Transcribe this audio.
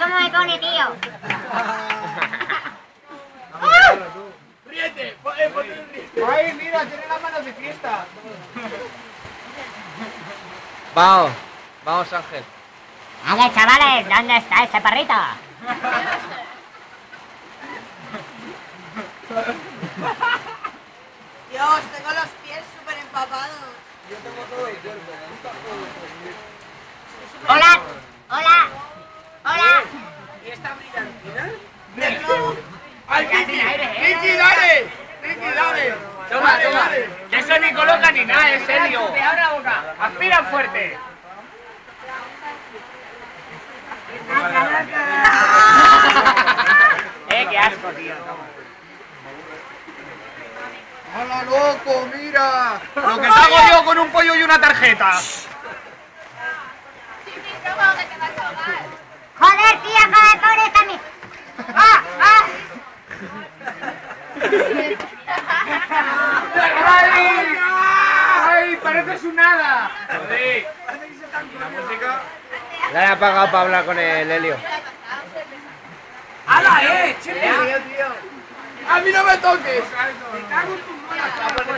¿cómo me pone, tío? ¡Ríete! Eh, ponte un ríete. Ay, mira, tiene las manos de fiesta. Vamos, vamos Ángel. Vale, chavales, ¿dónde está ese perrito? Dios, tengo los pies súper empapados. Yo tengo todo el cuerpo. Hola, hola, hola. ¿Y esta brillantina? Verlo. ¡Ay, Vicky! ¡Vicky, dale! ¡Vicky, dale! Toma, toma. Que eso ni coloca ni nada, en serio. Abre la boca. Aspira fuerte. eh, qué asco, tío. ¡Hala, loco, mira! Lo que te hago yo con un pollo y una tarjeta. Joder, tía, ¿cómo me pones a mí? ¡Ah, ah! ¡Ay! ¡Ay! ¡Pareces un hada! La he apagado para hablar con el Helio. ¡Hala, eh! ¡Chile! ¡A mí no me toques! ¡Me cago en tu madre!